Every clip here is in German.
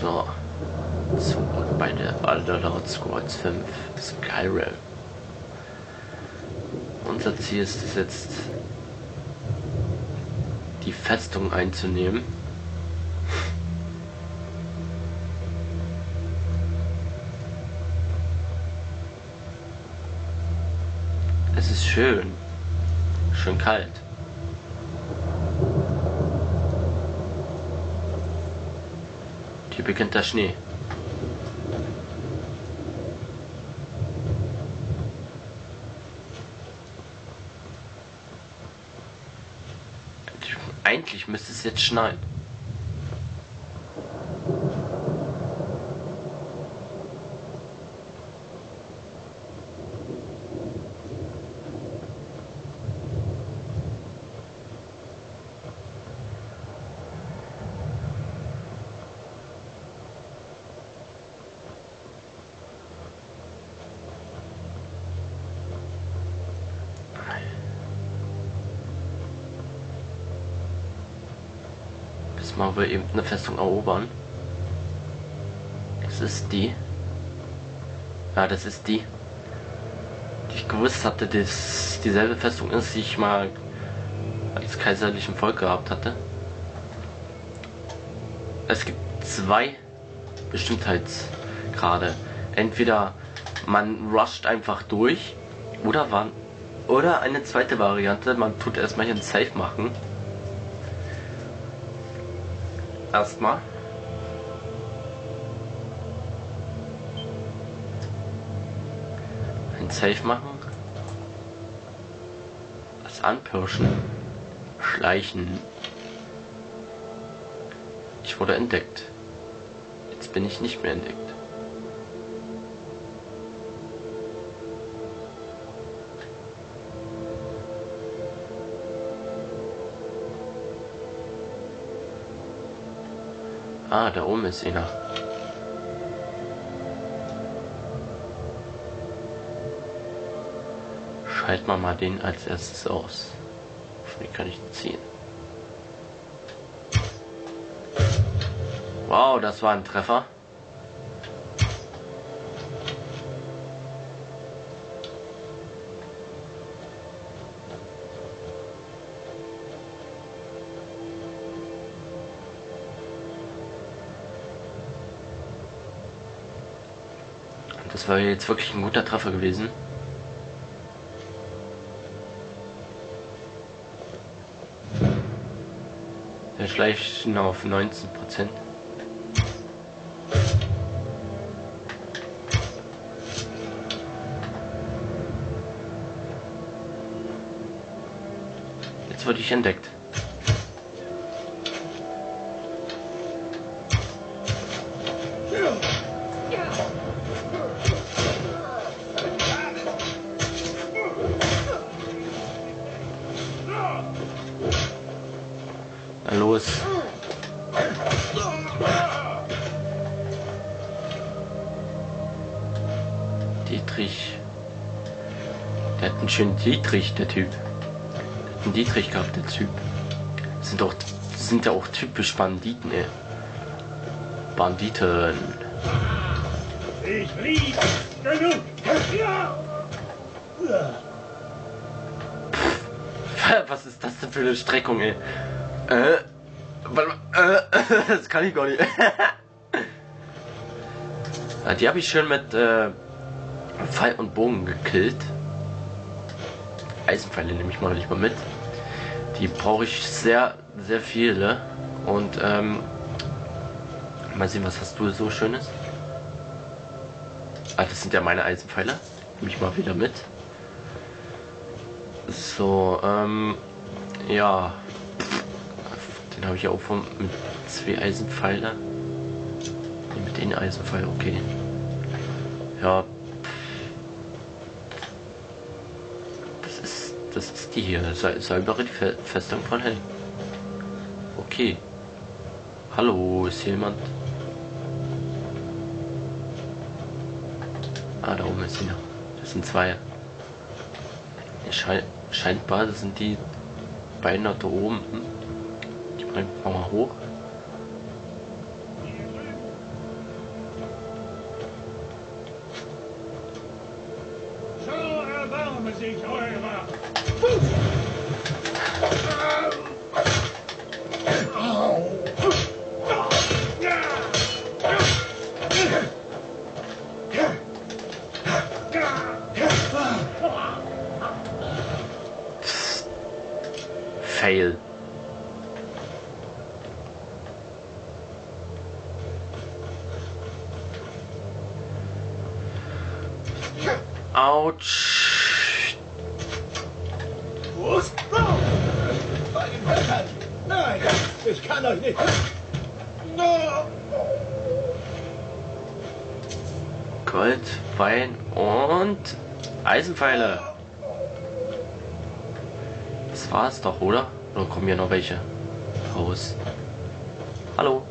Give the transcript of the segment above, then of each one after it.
So. Zurück bei der Underlord Squads 5 Skyrim. Unser Ziel ist es jetzt, die Festung einzunehmen. Es ist schön. Schön kalt. Hier beginnt der Schnee. Eigentlich müsste es jetzt schneien. Jetzt machen wir eben eine Festung erobern. Das ist die. Ja, das ist die. Die ich gewusst hatte, dass dieselbe Festung ist, die ich mal als kaiserlichen Volk gehabt hatte. Es gibt zwei Bestimmtheitsgrade. Entweder man rusht einfach durch oder man oder eine zweite Variante, man tut erstmal hier ein Safe machen erstmal. Ein Safe machen. Das Anpirschen. Schleichen. Ich wurde entdeckt. Jetzt bin ich nicht mehr entdeckt. Ah, da oben ist einer. Schalt mal mal den als erstes aus. Den kann ich ziehen. Wow, das war ein Treffer. Das war jetzt wirklich ein guter Treffer gewesen. Der schleicht noch auf 19 Prozent. Jetzt wurde ich entdeckt. Schönen Dietrich, der Typ. Einen Dietrich gehabt, der Typ. Sind doch, sind ja auch typisch Banditen, ey. Banditen. Ich genug. Ja. Was ist das denn für eine Streckung, ey? Äh, warte mal, äh, das kann ich gar nicht. Die habe ich schön mit äh, Pfeil und Bogen gekillt. Eisenpfeile nehme ich mal nicht mal mit. Die brauche ich sehr, sehr viele. Und ähm, mal sehen, was hast du so Schönes? Ah, das sind ja meine Eisenpfeile. Nehme ich mal wieder mit. So, ähm, ja. Den habe ich auch von, mit zwei Eisenpfeile. Mit den Eisenpfeil, okay. Ja. Das ist, das ist die hier. Säubere die Fe Festung von Hell. Okay. Hallo, ist hier jemand? Ah, da oben ist sie noch. Das sind zwei. Es schei scheinbar sind die beiden da oben. Hm? Die bringen wir mal hoch. Ich kann euch nicht. No. Gold, Wein und Eisenpfeile. Das war's doch, oder? Oder kommen hier noch welche raus? Hallo?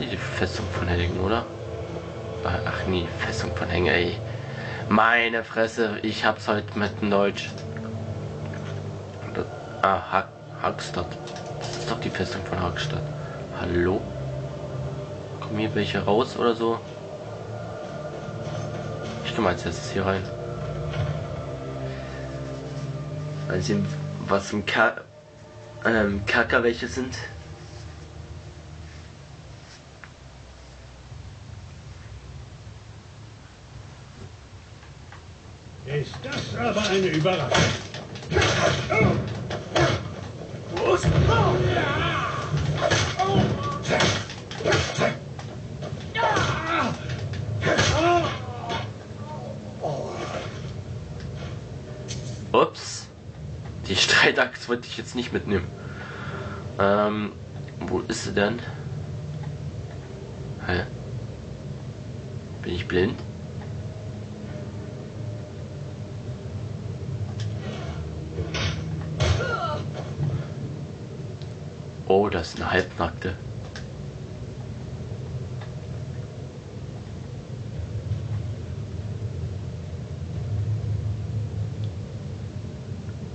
Ist die Festung von Hellingen, oder? Ach nee, Festung von Hellingen, ey. Meine Fresse, ich hab's heute mit dem Deutsch. Ah, Hack, Hackstadt. Das ist doch die Festung von Hackstadt. Hallo? Kommen hier welche raus oder so? Ich komme als erstes hier rein. Mal sehen, was im Ka ähm, Kerker welche sind. Ist das aber eine Überraschung. Ups. Die Streitachs wollte ich jetzt nicht mitnehmen. Ähm, wo ist sie denn? Hä? Bin ich blind? Oh, das ist eine Halbnackte.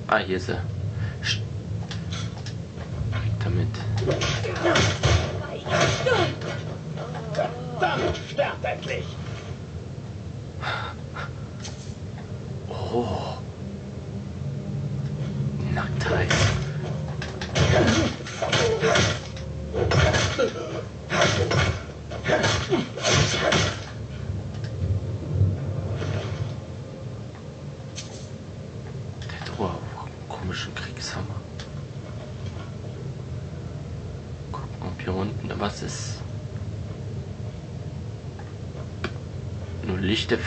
Ah, hier ist sie. Sch- Damit. Dann sterbt endlich. Oh. Nacktheit. Der hat aber auch einen komischen Kriegshammer. Gucken, ob hier unten was ist.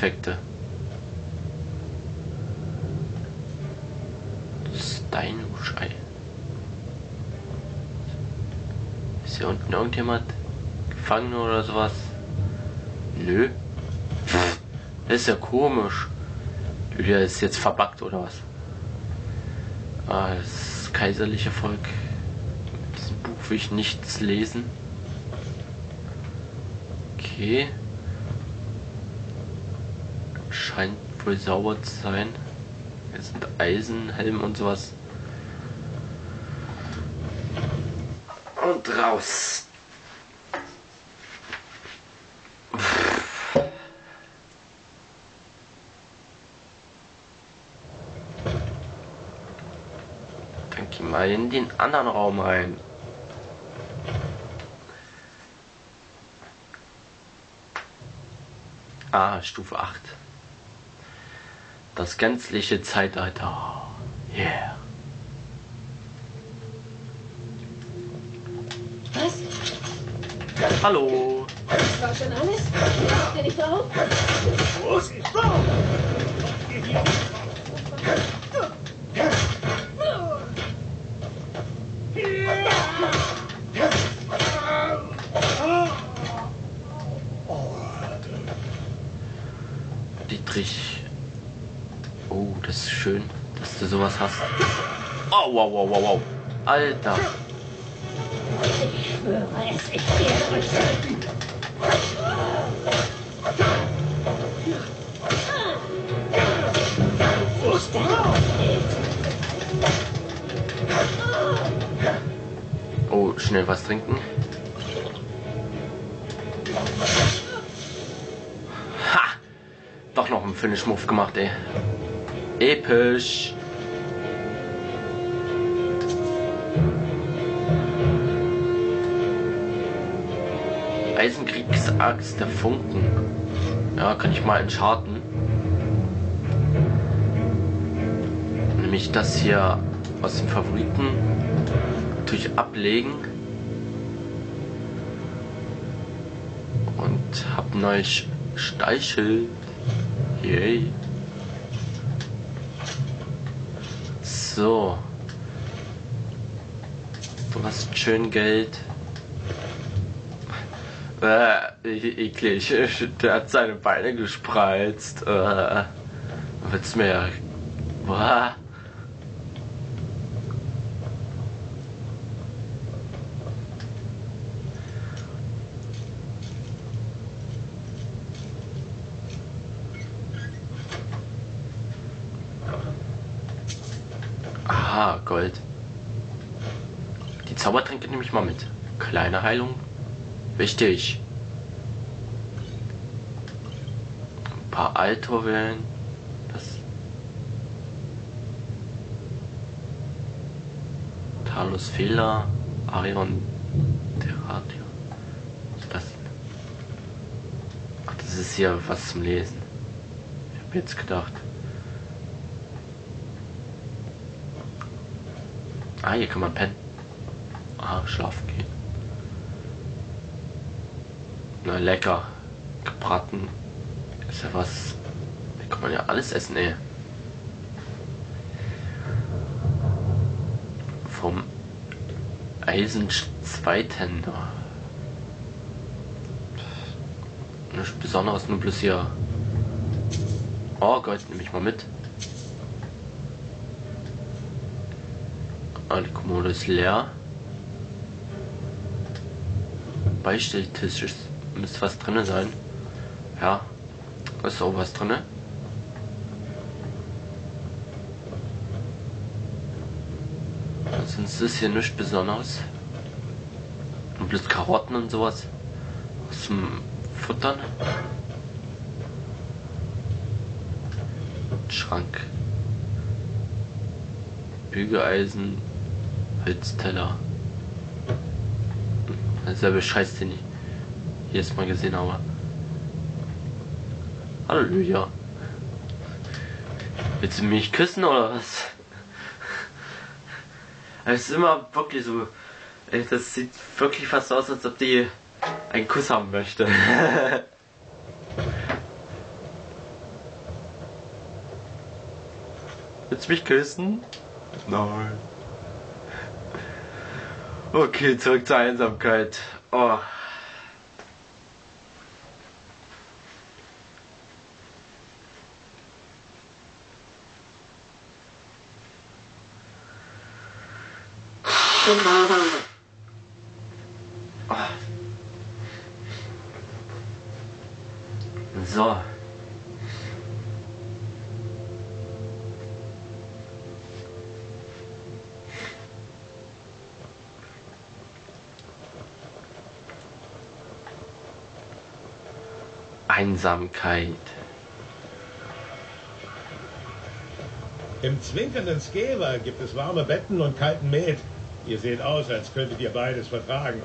Nur Lichteffekte. Steinuschei. Ist hier unten irgendjemand gefangen oder sowas? Nö. Das ist ja komisch. Lydia ist jetzt verbackt oder was? Ah, das kaiserliche Volk. Mit diesem Buch will ich nichts lesen. Okay. Scheint wohl sauber zu sein. Hier sind Eisenhelm und sowas. Und raus. Dann geh mal in den anderen Raum rein. Ah, Stufe 8. Das gänzliche Zeitalter. Yeah. Was? Hallo. Das war schon alles? Was ist da? Geh hier. krass. Oh, wow, wow, wow, wow. Alter. Oh, schnell was trinken. Ha! Doch noch einen Finish-Move gemacht, ey. Episch. Eisenkriegsaxt der Funken. Ja, kann ich mal entscharten. Nämlich das hier aus den Favoriten natürlich ablegen. Und hab neues Steichel. Yay. So. Du hast schön Geld. Äh, eklig. Der hat seine Beine gespreizt. Äh, wird's mir. Boah. Aha, Gold. Die Zaubertränke nehme ich mal mit. Kleine Heilung. Wichtig. Ein paar Altor wählen. Das. Talos Fehler. Arion Terratia. Was ist das? Ach, das ist hier was zum Lesen. Ich habe jetzt gedacht. Ah, hier kann man pennen. Ah, schlafen gehen. Na, lecker. Gebraten. Ist ja was. Da kann man ja alles essen, ey. Vom Eisen-Zweithänder. Nichts Besonderes, nur bloß hier. Oh Gott, nehme ich mal mit. Ah, die Kommode ist leer. Beistelltisch ist, müsste was drin sein. Ja, ist auch was drin. Sonst ist hier nichts Besonderes. Und bloß Karotten und sowas. Zum Futtern. Schrank. Bügeleisen. Holzteller. Derselbe Scheiß, den ich jedes Mal gesehen habe. Hallo Lydia. Willst du mich küssen oder was? Es ist immer wirklich so. Das sieht wirklich fast aus, als ob die einen Kuss haben möchte. Willst du mich küssen? Nein. Okay, zurück zur Einsamkeit. Oh. So. Einsamkeit. Im zwinkernden Skeva gibt es warme Betten und kalten Met. Ihr seht aus, als könntet ihr beides vertragen.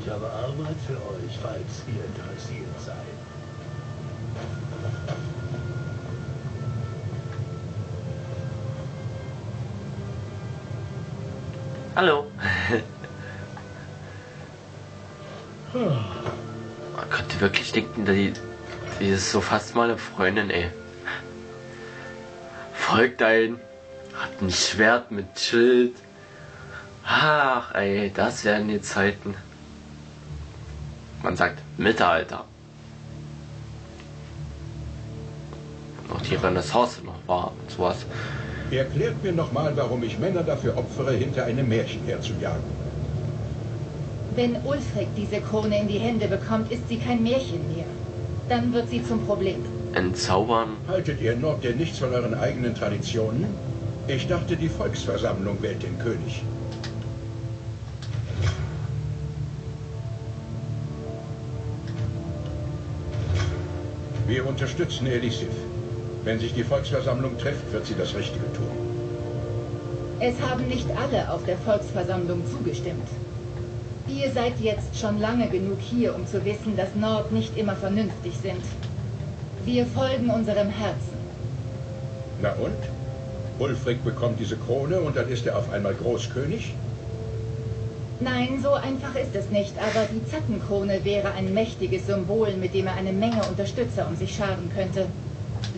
Ich habe Arbeit für euch, falls ihr interessiert seid. Hallo. Man könnte wirklich denken, die, die ist so fast meine Freundin, ey. Folgt ein, hat ein Schwert mit Schild. Ach, ey, das wären die Zeiten. Man sagt Mittelalter. Noch die Renaissance noch war und sowas. Erklärt mir nochmal, warum ich Männer dafür opfere, hinter einem Märchen herzujagen. Wenn Ulfric diese Krone in die Hände bekommt, ist sie kein Märchen mehr. Dann wird sie zum Problem. Entzaubern. Haltet ihr Nord denn nichts von euren eigenen Traditionen? Ich dachte, die Volksversammlung wählt den König. Wir unterstützen Elisif. Wenn sich die Volksversammlung trifft, wird sie das Richtige tun. Es haben nicht alle auf der Volksversammlung zugestimmt. Ihr seid jetzt schon lange genug hier, um zu wissen, dass Nord nicht immer vernünftig sind. Wir folgen unserem Herzen. Na und? Ulfric bekommt diese Krone und dann ist er auf einmal Großkönig? Nein, so einfach ist es nicht, aber die Zackenkrone wäre ein mächtiges Symbol, mit dem er eine Menge Unterstützer um sich scharen könnte.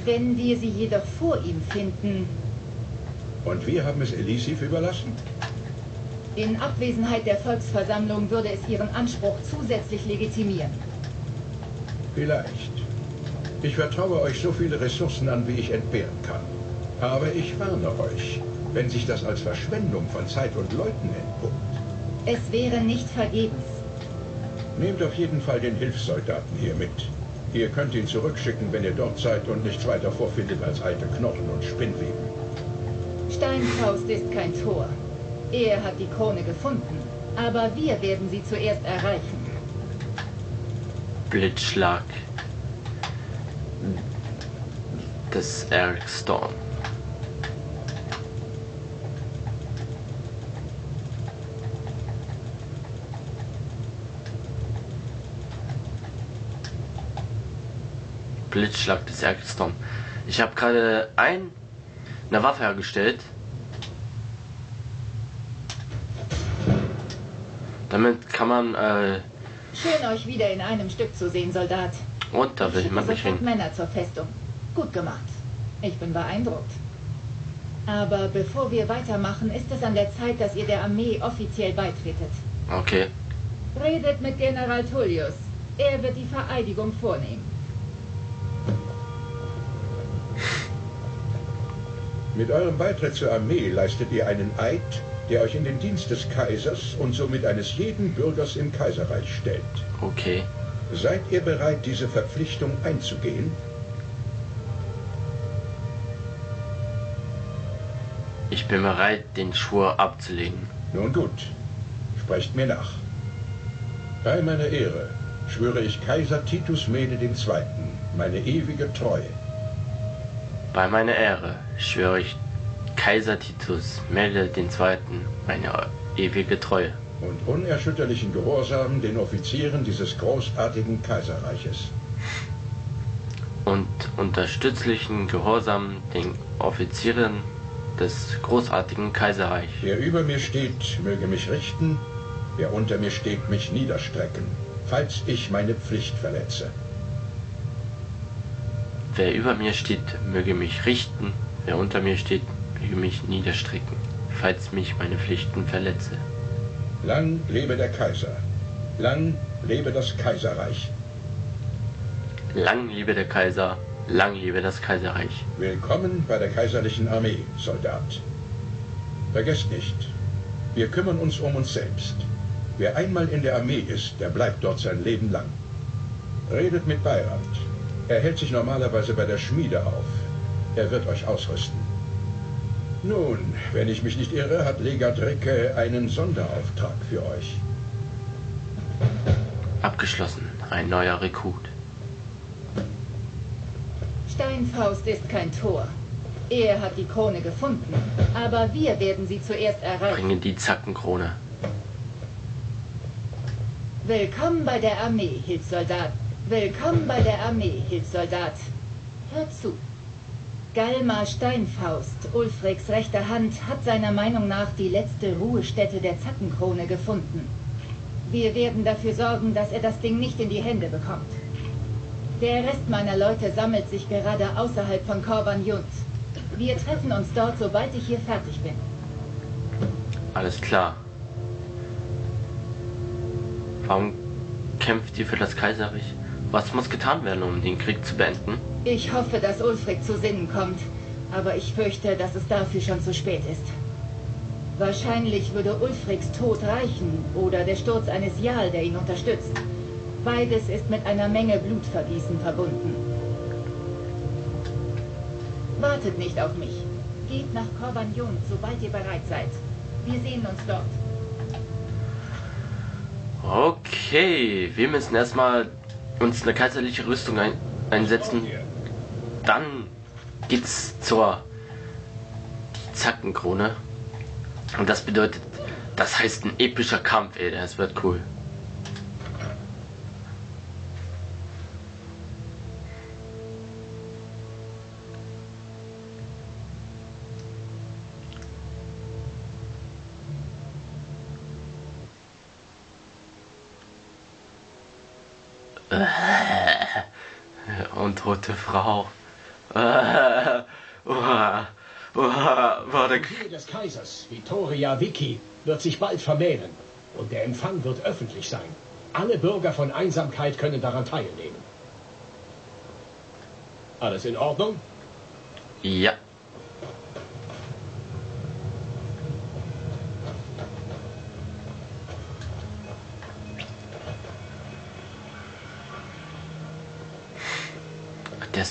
Wenn wir sie jedoch vor ihm finden... Und wir haben es Elisif überlassen? In Abwesenheit der Volksversammlung würde es ihren Anspruch zusätzlich legitimieren. Vielleicht. Ich vertraue euch so viele Ressourcen an, wie ich entbehren kann. Aber ich warne euch, wenn sich das als Verschwendung von Zeit und Leuten entpuppt. Es wäre nicht vergebens. Nehmt auf jeden Fall den Hilfssoldaten hier mit. Ihr könnt ihn zurückschicken, wenn ihr dort seid und nichts weiter vorfindet als alte Knochen und Spinnweben. Steinfaust ist kein Tor. Er hat die Krone gefunden, aber wir werden sie zuerst erreichen. Blitzschlag des Eric Storm. Blitzschlag des Eric Storm. Ich habe gerade ein, eine Waffe hergestellt. Damit kann man äh, Schön, euch wieder in einem Stück zu sehen, Soldat. und da will Ich schicke nicht hin. Männer zur Festung. Gut gemacht. Ich bin beeindruckt. Aber bevor wir weitermachen, ist es an der Zeit, dass ihr der Armee offiziell beitretet. Okay. Redet mit General Tullius. Er wird die Vereidigung vornehmen. Mit eurem Beitritt zur Armee leistet ihr einen Eid, der euch in den Dienst des Kaisers und somit eines jeden Bürgers im Kaiserreich stellt. Okay. Seid ihr bereit, diese Verpflichtung einzugehen? Ich bin bereit, den Schwur abzulegen. Nun gut, sprecht mir nach. Bei meiner Ehre schwöre ich Kaiser Titus Mene II. meine ewige Treue. Bei meiner Ehre schwöre ich Kaiser Titus Melde II. meine ewige Treue und unerschütterlichen Gehorsam den Offizieren dieses großartigen Kaiserreiches. und unterstützlichen Gehorsam den Offizieren des großartigen Kaiserreichs. Wer über mir steht, möge mich richten, wer unter mir steht, mich niederstrecken, falls ich meine Pflicht verletze. Wer über mir steht, möge mich richten, wer unter mir steht, möge mich niederstrecken, falls mich meine Pflichten verletze. Lang lebe der Kaiser. Lang lebe das Kaiserreich. Lang lebe der Kaiser, lang lebe das Kaiserreich. Willkommen bei der kaiserlichen Armee, Soldat. Vergesst nicht, wir kümmern uns um uns selbst. Wer einmal in der Armee ist, der bleibt dort sein Leben lang. Redet mit Beirat. Er hält sich normalerweise bei der Schmiede auf. Er wird euch ausrüsten. Nun, wenn ich mich nicht irre, hat Legat Ricke einen Sonderauftrag für euch. Abgeschlossen, ein neuer Rekrut. Steinfaust ist kein Tor. Er hat die Krone gefunden, aber wir werden sie zuerst erreichen. Bringe die Zackenkrone. Willkommen bei der Armee, Hilfssoldat. Willkommen bei der Armee, Hilfssoldat. Hört zu. Galmar Steinfaust, Ulfriks rechte Hand, hat seiner Meinung nach die letzte Ruhestätte der Zackenkrone gefunden. Wir werden dafür sorgen, dass er das Ding nicht in die Hände bekommt. Der Rest meiner Leute sammelt sich gerade außerhalb von Korban Jund. Wir treffen uns dort, sobald ich hier fertig bin. Alles klar. Warum kämpft ihr für das Kaiserreich? Was muss getan werden, um den Krieg zu beenden? Ich hoffe, dass Ulfric zu Sinnen kommt, aber ich fürchte, dass es dafür schon zu spät ist. Wahrscheinlich würde Ulfrics Tod reichen oder der Sturz eines Jarl, der ihn unterstützt. Beides ist mit einer Menge Blutvergießen verbunden. Wartet nicht auf mich. Geht nach Korbanjon, sobald ihr bereit seid. Wir sehen uns dort. Okay, wir müssen erstmal uns eine kaiserliche Rüstung ein einsetzen. Dann geht's zur Zackenkrone. Und das bedeutet, das heißt ein epischer Kampf, ey, das wird cool. Tote Frau. War der Die des Kaisers, Vittoria Vici, wird sich bald vermählen. Und der Empfang wird öffentlich sein. Alle Bürger von Einsamkeit können daran teilnehmen. Alles in Ordnung? Ja.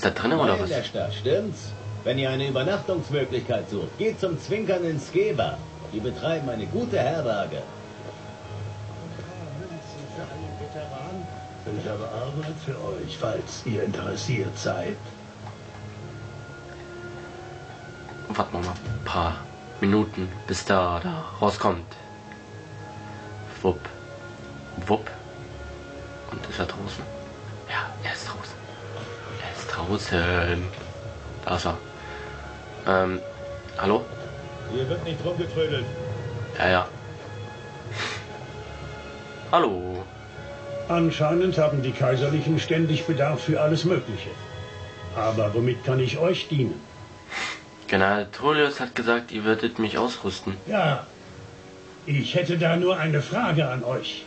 Da drin oder was? in der Stadt, stimmt's? Wenn ihr eine Übernachtungsmöglichkeit sucht, geht zum Zwinkern ins Skeba. Die betreiben eine gute Herberge. Ich habe Arbeit für euch, falls ihr interessiert seid. Warten wir mal ein paar Minuten, bis da, da rauskommt. Wupp. Wupp. Und ist er draußen? Ja, er ist draußen. Ist draußen. Da ist er. Ähm, hallo? Hier wird nicht rumgetrödelt. Ja, ja. Hallo. Anscheinend haben die Kaiserlichen ständig Bedarf für alles Mögliche. Aber womit kann ich euch dienen? General Trollius hat gesagt, ihr würdet mich ausrüsten. Ja, ich hätte da nur eine Frage an euch.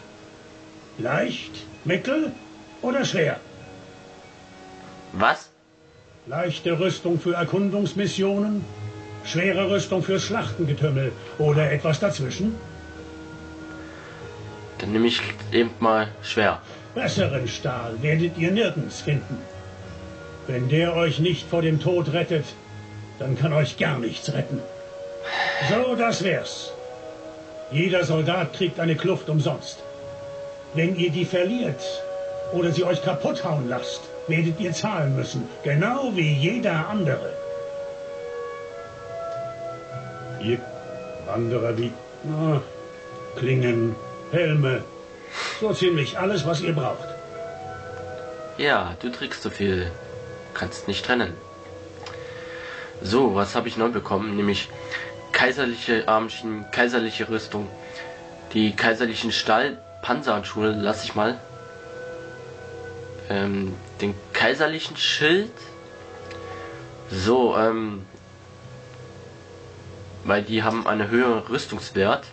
Leicht, mittel oder schwer? Was? Leichte Rüstung für Erkundungsmissionen, schwere Rüstung für Schlachtengetümmel oder etwas dazwischen? Dann nehme ich eben mal schwer. Besseren Stahl werdet ihr nirgends finden. Wenn der euch nicht vor dem Tod rettet, dann kann euch gar nichts retten. So, das wär's. Jeder Soldat kriegt eine Kluft umsonst. Wenn ihr die verliert oder sie euch kaputt hauen lasst, werdet ihr zahlen müssen, genau wie jeder andere. Ihr Wanderer wie na, Klingen, Helme, so ziemlich alles, was ihr braucht. Ja, du trägst so viel. Kannst nicht trennen. So, was habe ich neu bekommen? Nämlich kaiserliche Armschienen, kaiserliche Rüstung, die kaiserlichen Stahlpanzerhandschuhe, lass ich mal. Ähm, den kaiserlichen Schild. So, ähm, weil die haben einen höheren Rüstungswert.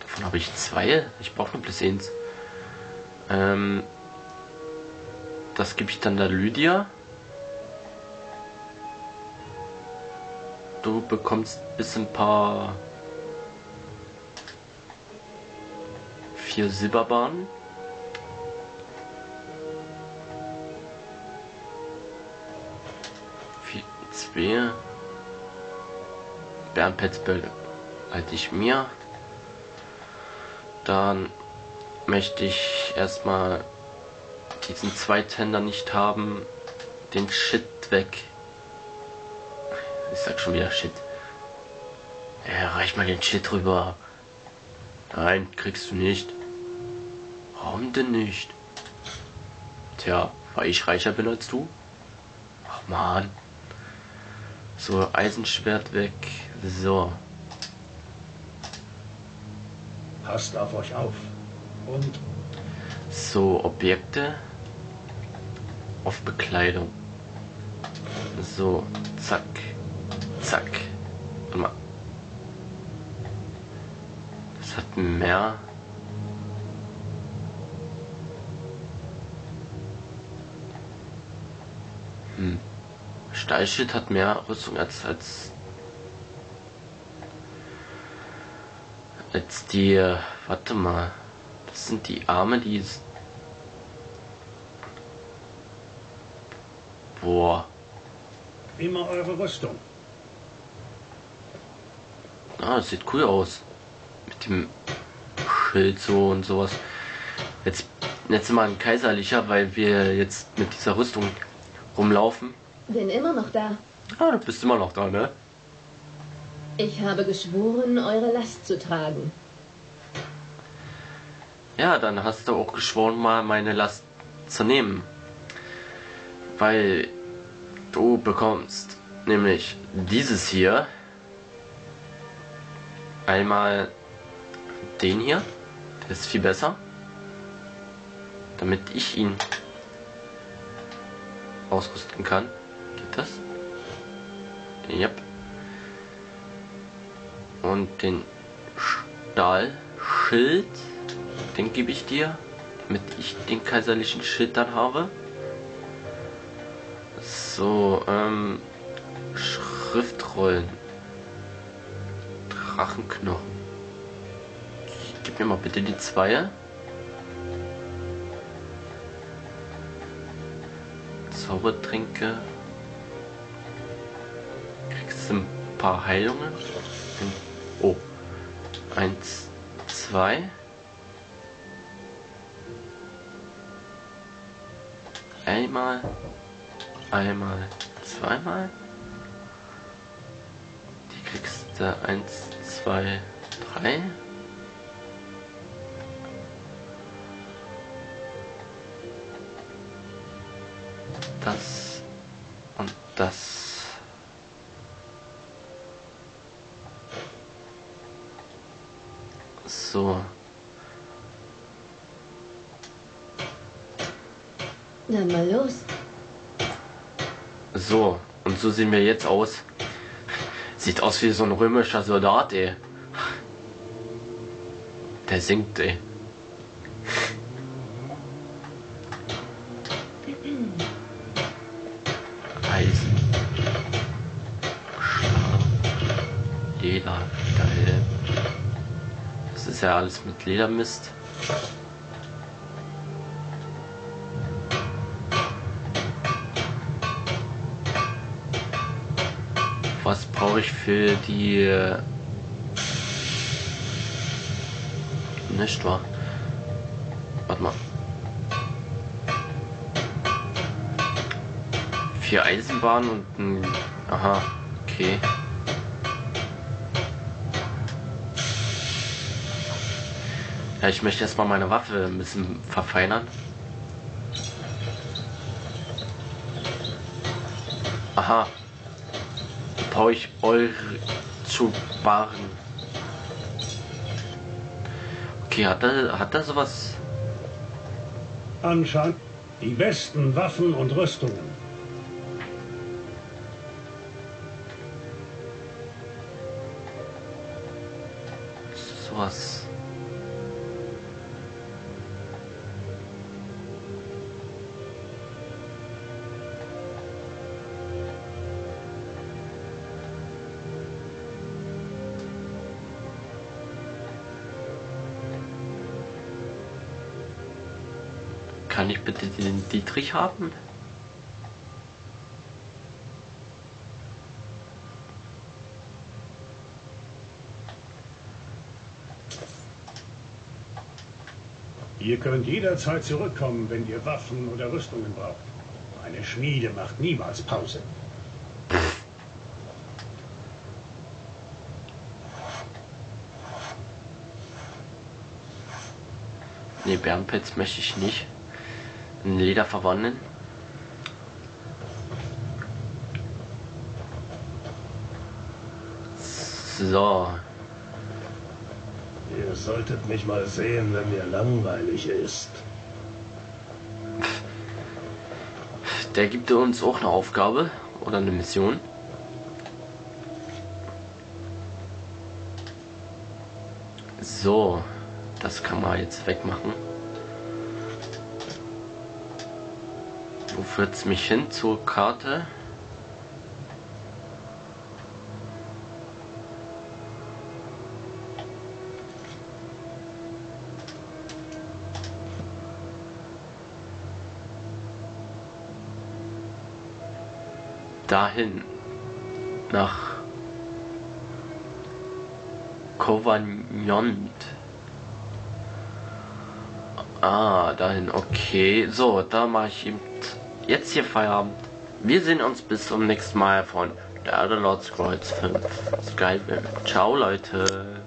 Davon habe ich zwei. Ich brauche nur plus eins. Ähm, das gebe ich dann der Lydia. Du bekommst bis ein paar Silberbahnen. Vier, zwei. Bärenpetzbild halte ich mir. Dann möchte ich erstmal diesen Zweithänder nicht haben. Den Shit weg. Ich sag schon wieder Shit. Ja, reich mal den Shit rüber. Nein, kriegst du nicht. Warum denn nicht? Tja, weil ich reicher bin als du? Ach man. So, Eisenschwert weg. So. Passt auf euch auf. Und So, Objekte auf Bekleidung. So, zack, zack. Warte mal. Das hat mehr. Stahlschild hat mehr Rüstung als als als die. Warte mal. Das sind die Arme, die. Boah. immer eure Rüstung. Ah, das sieht cool aus. Mit dem Schild so und sowas. Jetzt Jetzt mal ein kaiserlicher, weil wir jetzt mit dieser Rüstung rumlaufen. Bin immer noch da. Ah, du bist immer noch da, ne? Ich habe geschworen, eure Last zu tragen. Ja, dann hast du auch geschworen, mal meine Last zu nehmen. Weil du bekommst nämlich dieses hier. Einmal den hier. Der ist viel besser. Damit ich ihn ausrüsten kann. Das? Yep. Und den Stahlschild, den gebe ich dir, damit ich den kaiserlichen Schild dann habe. So, ähm, Schriftrollen. Drachenknochen. Gib mir mal bitte die Zweier. Zaubertränke. Paar Heilungen. Oh. Eins, zwei. Einmal, einmal, zweimal. Die kriegst du eins, zwei, drei. Das So, sehen wir jetzt aus. Sieht aus wie so ein römischer Soldat, ey. Der singt, ey. Eisen. Stahl. Leder. Geil. Das ist ja alles mit Ledermist. Was brauche ich für die... äh, Nicht wahr? Warte mal. Vier Eisenbahnen und ein... Aha, okay. Ja, ich möchte erstmal meine Waffe ein bisschen verfeinern. Aha. Ich eure zu Baren. Okay, hat er, hat er sowas? Anscheinend die besten Waffen und Rüstungen. Sowas. Kann ich bitte den Dietrich haben? Ihr könnt jederzeit zurückkommen, wenn ihr Waffen oder Rüstungen braucht. Eine Schmiede macht niemals Pause. Ne, Bärenpelz möchte ich nicht. In Leder verwandeln. So, Ihr solltet mich mal sehen, wenn mir langweilig ist. der gibt uns auch eine Aufgabe oder eine Mission. So, das kann man jetzt wegmachen. Wo führt es mich hin zur Karte? Dahin nach Kovanjont. Ah, dahin, okay. So, da mache ich eben jetzt hier Feierabend. Wir sehen uns bis zum nächsten Mal von The Elder Lords Scrolls 5 Skyrim. Ciao, Leute.